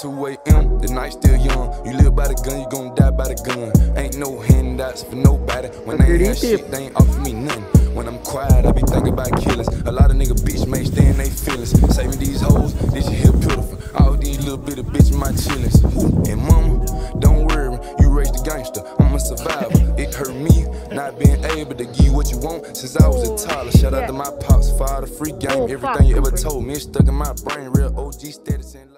2 a.m., the night still young. You live by the gun, you gon' die by the gun. Ain't no handouts for nobody. When they ain't have shit, they ain't offer me nothing. When I'm quiet, I be thinking about killers. A lot of nigga bitch may stay in they feelings. Saving these hoes, this shit here pitiful. All these little bit of bitch my chillings. Ooh, and mama, don't worry, you raised a gangster. I'm a survivor. It hurt me not being able to give you what you want since I was a toddler. Shout out to my pops, father, free game. Everything you ever told me is stuck in my brain. Real OG status and